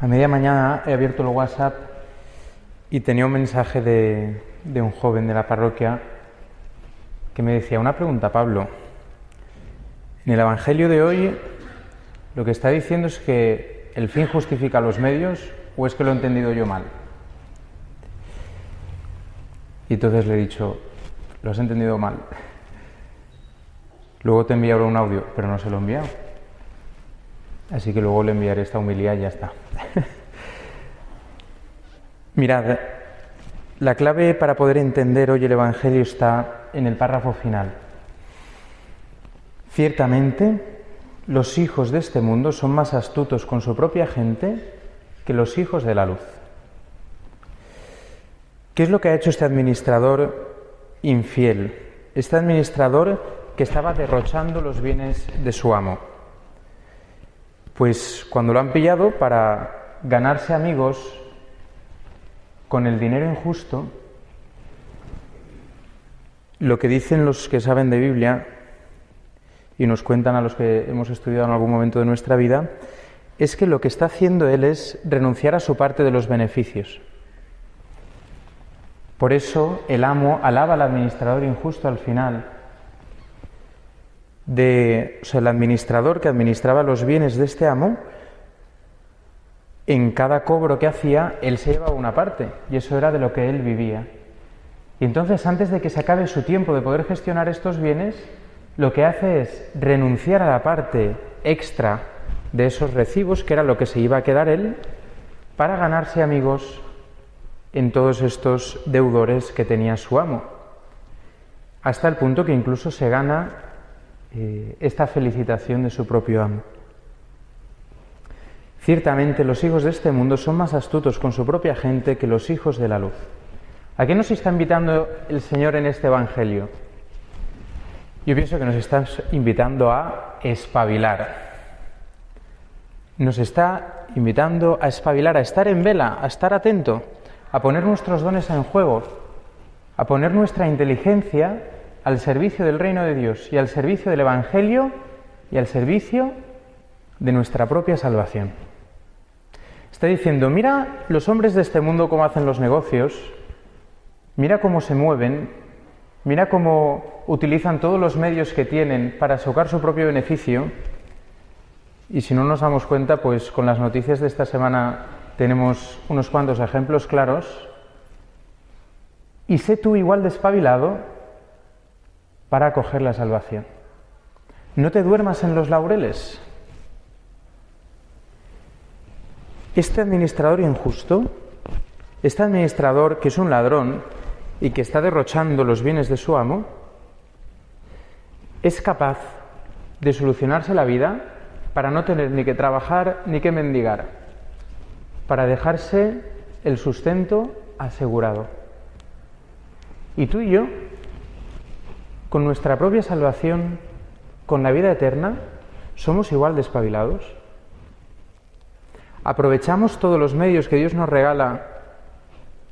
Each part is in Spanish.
A media mañana he abierto el WhatsApp y tenía un mensaje de, un joven de la parroquia que me decía, una pregunta, Pablo. En el Evangelio de hoy lo que está diciendo es que el fin justifica los medios o es que lo he entendido yo mal. Y entonces le he dicho, lo has entendido mal. Luego te enviaré un audio, pero no se lo he enviado. Así que luego le enviaré esta humildad y ya está. Mirad, la clave para poder entender hoy el Evangelio está en el párrafo final. Ciertamente, los hijos de este mundo son más astutos con su propia gente que los hijos de la luz. ¿Qué es lo que ha hecho este administrador infiel? Este administrador que estaba derrochando los bienes de su amo. Pues cuando lo han pillado para ganarse amigos con el dinero injusto, lo que dicen los que saben de Biblia y nos cuentan a los que hemos estudiado en algún momento de nuestra vida, es que lo que está haciendo él es renunciar a su parte de los beneficios. Por eso el amo alaba al administrador injusto al final de, o sea, el administrador que administraba los bienes de este amo, en cada cobro que hacía, él se llevaba una parte, y eso era de lo que él vivía. Y entonces, antes de que se acabe su tiempo de poder gestionar estos bienes, lo que hace es renunciar a la parte extra de esos recibos, que era lo que se iba a quedar él, para ganarse amigos en todos estos deudores que tenía su amo. Hasta el punto que incluso se gana eh, esta felicitación de su propio amo. Ciertamente los hijos de este mundo son más astutos con su propia gente que los hijos de la luz. ¿A qué nos está invitando el Señor en este Evangelio? Yo pienso que nos está invitando a espabilar. Nos está invitando a espabilar, a estar en vela, a estar atento, a poner nuestros dones en juego, a poner nuestra inteligencia al servicio del reino de Dios y al servicio del Evangelio y al servicio de nuestra propia salvación. Está diciendo, mira los hombres de este mundo cómo hacen los negocios, mira cómo se mueven, mira cómo utilizan todos los medios que tienen para sacar su propio beneficio. Y si no nos damos cuenta, pues con las noticias de esta semana tenemos unos cuantos ejemplos claros. Y sé tú igual despabilado para acoger la salvación. No te duermas en los laureles. Este administrador injusto, este administrador que es un ladrón y que está derrochando los bienes de su amo, es capaz de solucionarse la vida para no tener ni que trabajar ni que mendigar, para dejarse el sustento asegurado. Y tú y yo con nuestra propia salvación, con la vida eterna, somos igual despabilados. ¿Aprovechamos todos los medios que Dios nos regala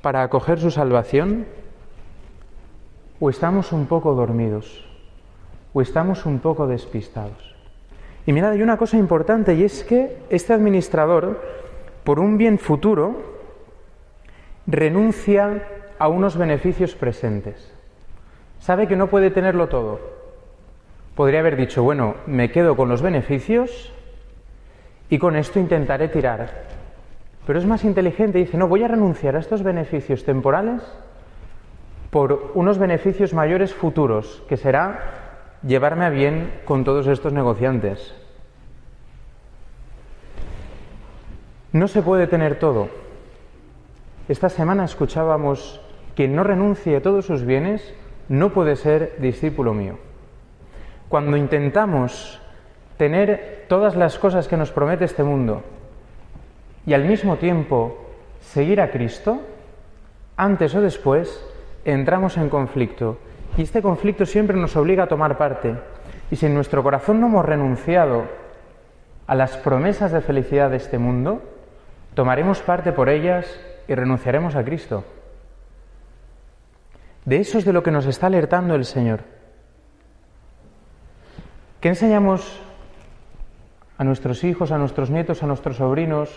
para acoger su salvación? ¿O estamos un poco dormidos? ¿O estamos un poco despistados? Y mirad, hay una cosa importante y es que este administrador, por un bien futuro, renuncia a unos beneficios presentes. Sabe que no puede tenerlo todo. Podría haber dicho, bueno, me quedo con los beneficios y con esto intentaré tirar. Pero es más inteligente y dice, no, voy a renunciar a estos beneficios temporales por unos beneficios mayores futuros, que será llevarme a bien con todos estos negociantes. No se puede tener todo. Esta semana escuchábamos, quien no renuncie a todos sus bienes no puede ser discípulo mío. Cuando intentamos tener todas las cosas que nos promete este mundo y al mismo tiempo seguir a Cristo, antes o después entramos en conflicto. Y este conflicto siempre nos obliga a tomar parte. Y si en nuestro corazón no hemos renunciado a las promesas de felicidad de este mundo, tomaremos parte por ellas y renunciaremos a Cristo. De eso es de lo que nos está alertando el Señor. ¿Qué enseñamos a nuestros hijos, a nuestros nietos, a nuestros sobrinos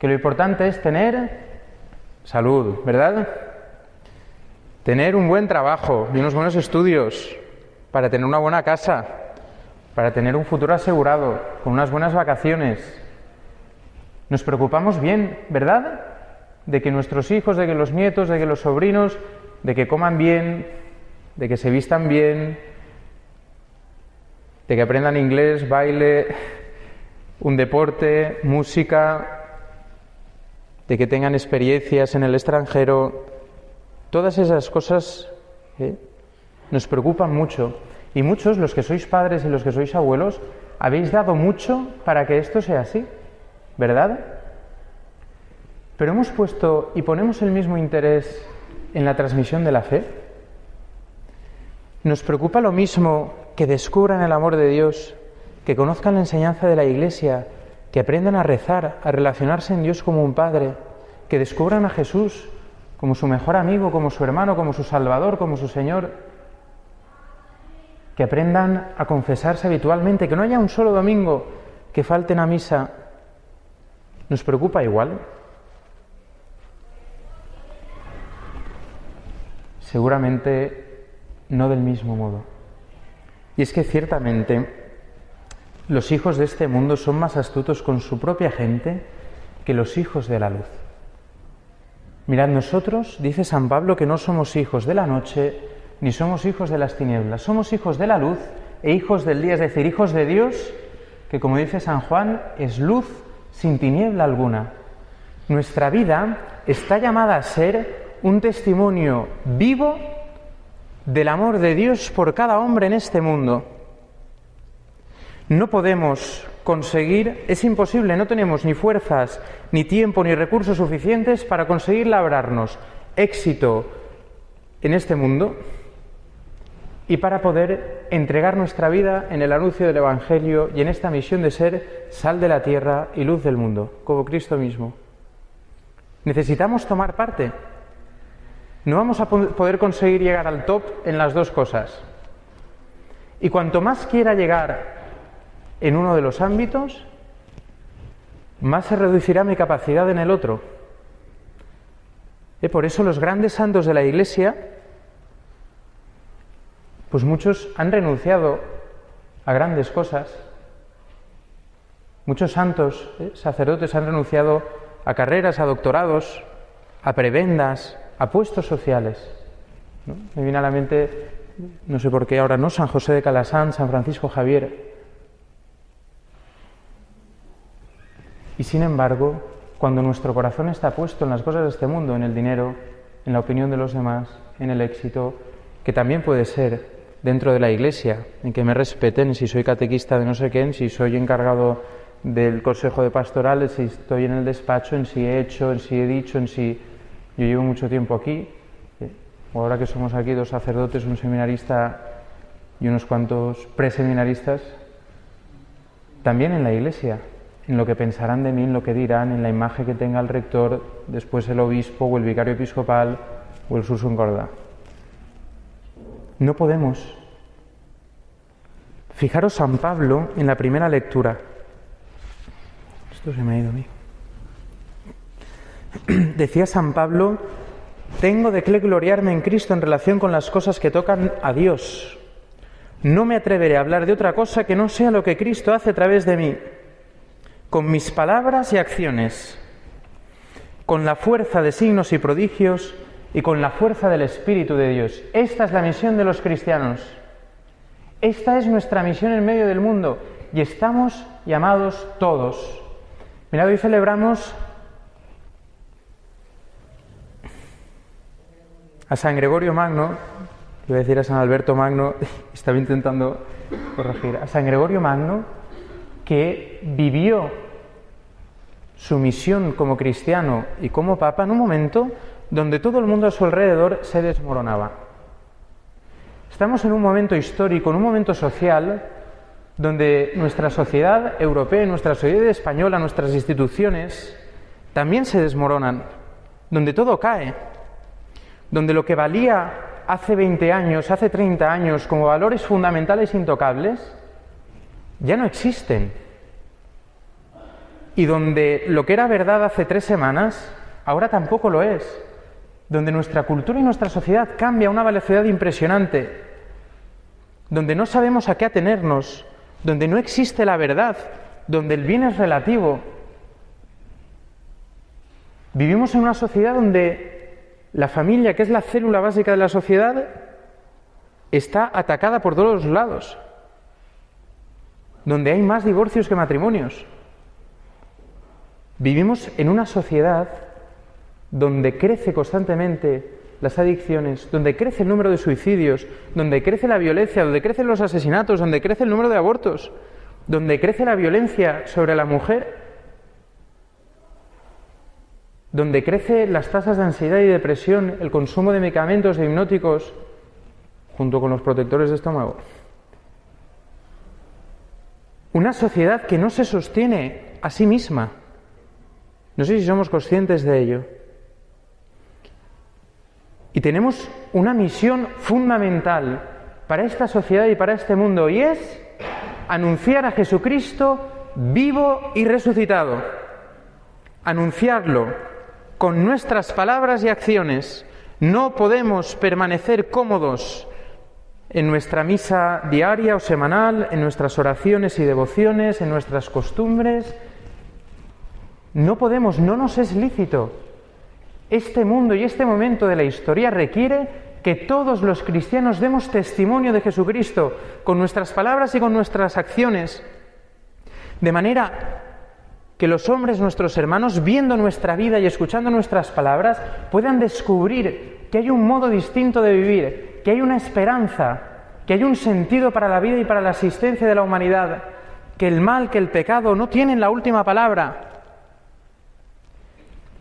que lo importante es tener salud, ¿verdad? Tener un buen trabajo y unos buenos estudios para tener una buena casa, para tener un futuro asegurado, con unas buenas vacaciones. Nos preocupamos bien, ¿verdad? De que nuestros hijos, de que los nietos, de que los sobrinos, de que coman bien, de que se vistan bien, de que aprendan inglés, baile, un deporte, música, de que tengan experiencias en el extranjero. Todas esas cosas ¿eh? nos preocupan mucho. Y muchos, los que sois padres y los que sois abuelos, habéis dado mucho para que esto sea así, ¿verdad? Pero hemos puesto y ponemos el mismo interés en la transmisión de la fe. Nos preocupa lo mismo que descubran el amor de Dios, que conozcan la enseñanza de la Iglesia, que aprendan a rezar, a relacionarse en Dios como un Padre, que descubran a Jesús como su mejor amigo, como su hermano, como su Salvador, como su Señor, que aprendan a confesarse habitualmente, que no haya un solo domingo que falten a misa. ¿Nos preocupa igual? Seguramente no del mismo modo. Y es que ciertamente los hijos de este mundo son más astutos con su propia gente que los hijos de la luz. Mirad, nosotros, dice San Pablo, que no somos hijos de la noche ni somos hijos de las tinieblas, somos hijos de la luz e hijos del día, es decir, hijos de Dios, que como dice San Juan, es luz sin tiniebla alguna. Nuestra vida está llamada a ser un testimonio vivo del amor de Dios por cada hombre en este mundo. No podemos conseguir, es imposible, no tenemos ni fuerzas, ni tiempo, ni recursos suficientes para conseguir labrarnos éxito en este mundo y para poder entregar nuestra vida en el anuncio del Evangelio y en esta misión de ser sal de la tierra y luz del mundo, como Cristo mismo. Necesitamos tomar parte no vamos a poder conseguir llegar al top en las dos cosas. Y cuanto más quiera llegar en uno de los ámbitos, más se reducirá mi capacidad en el otro. Y por eso los grandes santos de la Iglesia, pues muchos han renunciado a grandes cosas. Muchos santos, ¿eh? sacerdotes han renunciado a carreras, a doctorados, a prebendas, a puestos sociales. Me viene a la mente, no sé por qué ahora no, San José de Calasán, San Francisco Javier. Y sin embargo, cuando nuestro corazón está puesto en las cosas de este mundo, en el dinero, en la opinión de los demás, en el éxito, que también puede ser dentro de la iglesia, en que me respeten si soy catequista de no sé quién, si soy encargado del consejo de pastorales, si estoy en el despacho, en si he hecho, en si he dicho, en si yo llevo mucho tiempo aquí, eh, ahora que somos aquí dos sacerdotes, un seminarista y unos cuantos preseminaristas, también en la iglesia, en lo que pensarán de mí, en lo que dirán, en la imagen que tenga el rector, después el obispo o el vicario episcopal o el sursum corda. No podemos. Fijaros San Pablo en la primera lectura. Esto se me ha ido a mí. Decía San Pablo, tengo de qué gloriarme en Cristo en relación con las cosas que tocan a Dios. No me atreveré a hablar de otra cosa que no sea lo que Cristo hace a través de mí, con mis palabras y acciones, con la fuerza de signos y prodigios y con la fuerza del Espíritu de Dios. Esta es la misión de los cristianos. Esta es nuestra misión en medio del mundo y estamos llamados todos. Mirad, hoy celebramos a San Gregorio Magno, voy a decir a San Alberto Magno, estaba intentando corregir, a San Gregorio Magno, que vivió su misión como cristiano y como papa en un momento donde todo el mundo a su alrededor se desmoronaba. Estamos en un momento histórico, en un momento social, donde nuestra sociedad europea, nuestra sociedad española, nuestras instituciones también se desmoronan, donde todo cae donde lo que valía hace 20 años, hace 30 años como valores fundamentales intocables, ya no existen. y donde lo que era verdad hace tres semanas, ahora tampoco lo es, donde nuestra cultura y nuestra sociedad cambia a una velocidad impresionante, donde no sabemos a qué atenernos, donde no existe la verdad, donde el bien es relativo. Vivimos en una sociedad donde la familia, que es la célula básica de la sociedad, está atacada por todos los lados, donde hay más divorcios que matrimonios. Vivimos en una sociedad donde crece constantemente las adicciones, donde crece el número de suicidios, donde crece la violencia, donde crecen los asesinatos, donde crece el número de abortos, donde crece la violencia sobre la mujer, donde crece las tasas de ansiedad y depresión, el consumo de medicamentos e hipnóticos, junto con los protectores de estómago. Una sociedad que no se sostiene a sí misma. No sé si somos conscientes de ello. Y tenemos una misión fundamental para esta sociedad y para este mundo y es anunciar a Jesucristo vivo y resucitado. Anunciarlo con nuestras palabras y acciones. No podemos permanecer cómodos en nuestra misa diaria o semanal, en nuestras oraciones y devociones, en nuestras costumbres. No podemos, no nos es lícito este mundo y este momento de la historia requiere que todos los cristianos demos testimonio de Jesucristo con nuestras palabras y con nuestras acciones, de manera que los hombres, nuestros hermanos, viendo nuestra vida y escuchando nuestras palabras, puedan descubrir que hay un modo distinto de vivir, que hay una esperanza, que hay un sentido para la vida y para la existencia de la humanidad, que el mal, que el pecado no tienen la última palabra,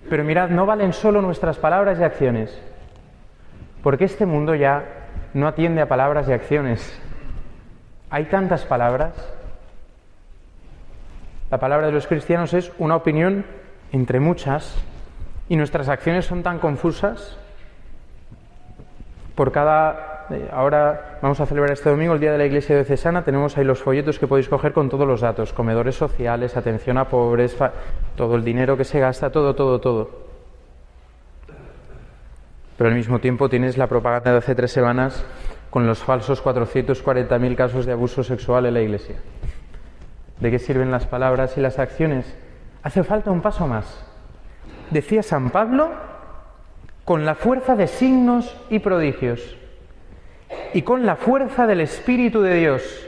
pero mirad, no valen solo nuestras palabras y acciones, porque este mundo ya no atiende a palabras y acciones. Hay tantas palabras. La palabra de los cristianos es una opinión entre muchas y nuestras acciones son tan confusas. Por cada eh, ahora vamos a celebrar este domingo el Día de la Iglesia Diocesana. Tenemos ahí los folletos que podéis coger con todos los datos: comedores sociales, atención a pobres, todo el dinero que se gasta, todo, todo, todo. Pero al mismo tiempo tienes la propaganda de hace tres semanas con los falsos 440.000 casos de abuso sexual en la Iglesia. ¿De qué sirven las palabras y las acciones? Hace falta un paso más. Decía San Pablo, con la fuerza de signos y prodigios y con la fuerza del Espíritu de Dios.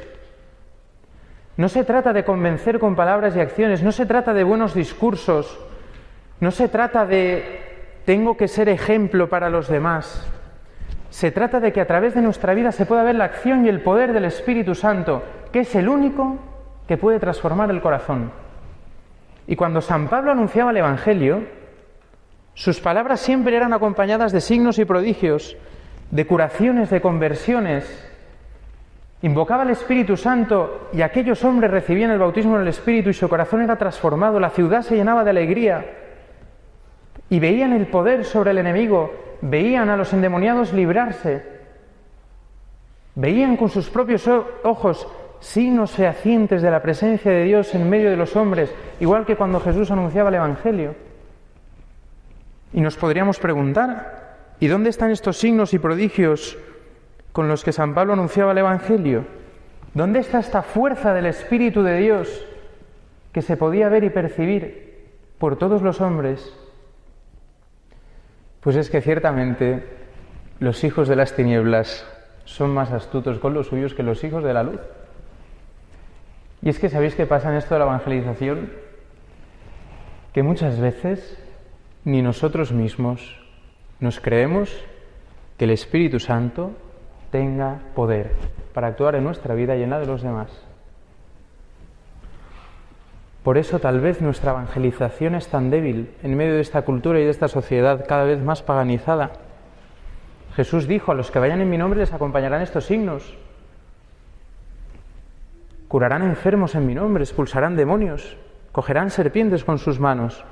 No se trata de convencer con palabras y acciones, no se trata de buenos discursos, no se trata de tengo que ser ejemplo para los demás. Se trata de que a través de nuestra vida se pueda ver la acción y el poder del Espíritu Santo, que es el único que puede transformar el corazón. Y cuando San Pablo anunciaba el Evangelio, sus palabras siempre eran acompañadas de signos y prodigios, de curaciones, de conversiones. Invocaba al Espíritu Santo y aquellos hombres recibían el bautismo en el Espíritu y su corazón era transformado, la ciudad se llenaba de alegría y veían el poder sobre el enemigo, veían a los endemoniados librarse, veían con sus propios ojos signos fehacientes de la presencia de Dios en medio de los hombres, igual que cuando Jesús anunciaba el Evangelio. Y nos podríamos preguntar, ¿Y dónde están estos signos y prodigios con los que San Pablo anunciaba el Evangelio? ¿Dónde está esta fuerza del Espíritu de Dios que se podía ver y percibir por todos los hombres? Pues es que ciertamente los hijos de las tinieblas son más astutos con los suyos que los hijos de la luz. Y es que sabéis qué pasa en esto de la evangelización, que muchas veces ni nosotros mismos nos creemos que el Espíritu Santo tenga poder para actuar en nuestra vida y en la de los demás. Por eso tal vez nuestra evangelización es tan débil en medio de esta cultura y de esta sociedad cada vez más paganizada. Jesús dijo, a los que vayan en mi nombre les acompañarán estos signos. Curarán enfermos en mi nombre, expulsarán demonios, cogerán serpientes con sus manos.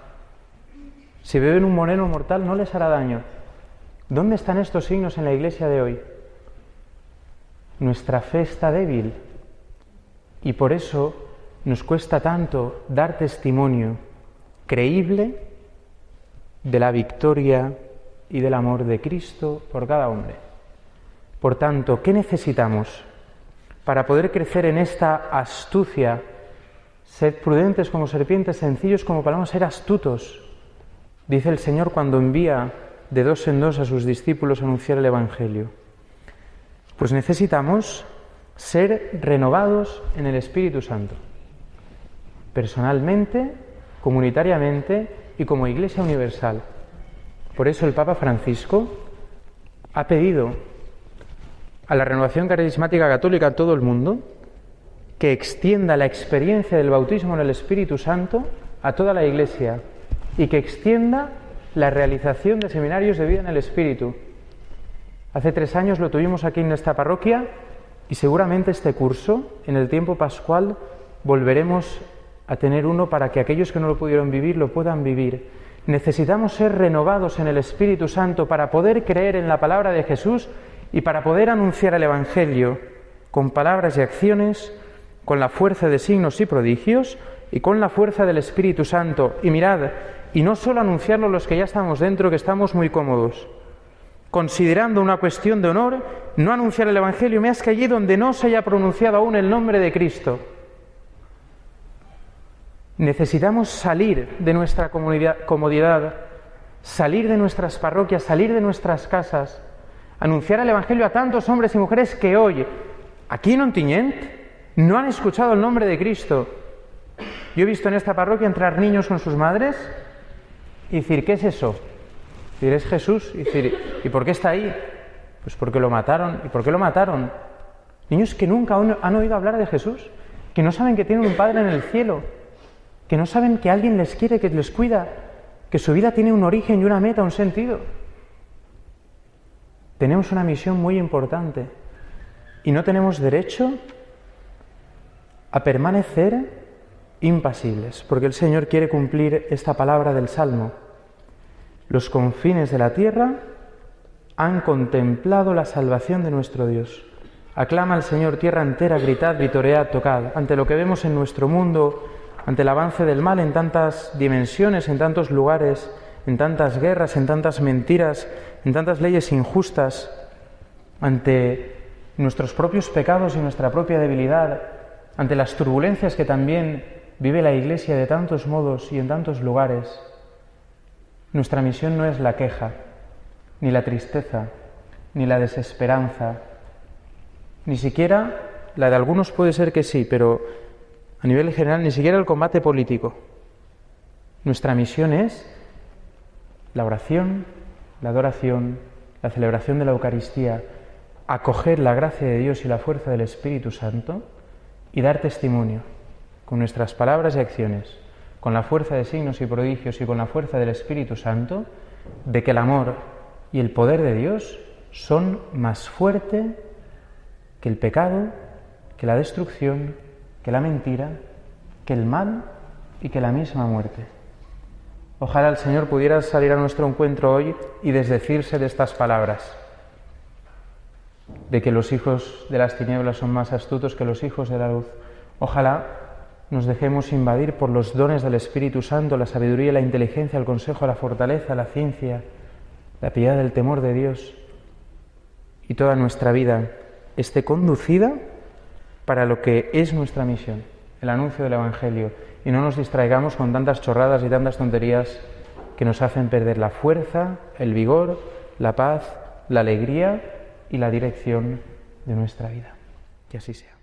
Si beben un moreno mortal no les hará daño. ¿Dónde están estos signos en la iglesia de hoy? Nuestra fe está débil y por eso nos cuesta tanto dar testimonio creíble de la victoria y del amor de Cristo por cada hombre. Por tanto, ¿qué necesitamos para poder crecer en esta astucia? Sed prudentes como serpientes, sencillos como palomas, ser astutos. Dice el Señor cuando envía de dos en dos a sus discípulos a anunciar el Evangelio. Pues necesitamos ser renovados en el Espíritu Santo, personalmente, comunitariamente y como Iglesia Universal. Por eso el Papa Francisco ha pedido a la renovación carismática católica a todo el mundo que extienda la experiencia del bautismo en el Espíritu Santo a toda la Iglesia y que extienda la realización de seminarios de vida en el Espíritu. Hace tres años lo tuvimos aquí en esta parroquia y seguramente este curso, en el tiempo pascual, volveremos a tener uno para que aquellos que no lo pudieron vivir lo puedan vivir. Necesitamos ser renovados en el Espíritu Santo para poder creer en la palabra de Jesús y para poder anunciar el Evangelio con palabras y acciones, con la fuerza de signos y prodigios y con la fuerza del Espíritu Santo. Y mirad, y no solo anunciarlo los que ya estamos dentro, que estamos muy cómodos, considerando una cuestión de honor, no anunciar el Evangelio más que allí donde no se haya pronunciado aún el nombre de Cristo. Necesitamos salir de nuestra comodidad, salir de nuestras parroquias, salir de nuestras casas, anunciar el Evangelio a tantos hombres y mujeres que hoy, aquí en Ontinyent, no han escuchado el nombre de Cristo. Yo he visto en esta parroquia entrar niños con sus madres y decir, ¿qué es eso? Decir, es Jesús. Y decir, ¿y por qué está ahí? Pues porque lo mataron. ¿Y por qué lo mataron? Niños que nunca han oído hablar de Jesús, que no saben que tienen un Padre en el cielo, que no saben que alguien les quiere, que les cuida, que su vida tiene un origen y una meta, un sentido. Tenemos una misión muy importante y no tenemos derecho a permanecer impasibles, porque el Señor quiere cumplir esta palabra del Salmo. Los confines de la tierra han contemplado la salvación de nuestro Dios. Aclama al Señor tierra entera, gritad, vitoread, tocad, ante lo que vemos en nuestro mundo, ante el avance del mal en tantas dimensiones, en tantos lugares, en tantas guerras, en tantas mentiras, en tantas leyes injustas, ante nuestros propios pecados y nuestra propia debilidad, ante las turbulencias que también vive la Iglesia de tantos modos y en tantos lugares, nuestra misión no es la queja, ni la tristeza, ni la desesperanza, ni siquiera la de algunos puede ser que sí, pero a nivel general ni siquiera el combate político. Nuestra misión es la oración, la adoración, la celebración de la Eucaristía, acoger la gracia de Dios y la fuerza del Espíritu Santo y dar testimonio con nuestras palabras y acciones, con la fuerza de signos y prodigios y con la fuerza del Espíritu Santo, de que el amor y el poder de Dios son más fuerte que el pecado, que la destrucción, que la mentira, que el mal y que la misma muerte. Ojalá el Señor pudiera salir a nuestro encuentro hoy y desdecirse de estas palabras, de que los hijos de las tinieblas son más astutos que los hijos de la luz. Ojalá nos dejemos invadir por los dones del Espíritu Santo, la sabiduría, la inteligencia, el consejo, la fortaleza, la ciencia, la piedad, el temor de Dios. Y toda nuestra vida esté conducida para lo que es nuestra misión, el anuncio del Evangelio. Y no nos distraigamos con tantas chorradas y tantas tonterías que nos hacen perder la fuerza, el vigor, la paz, la alegría y la dirección de nuestra vida. Que así sea.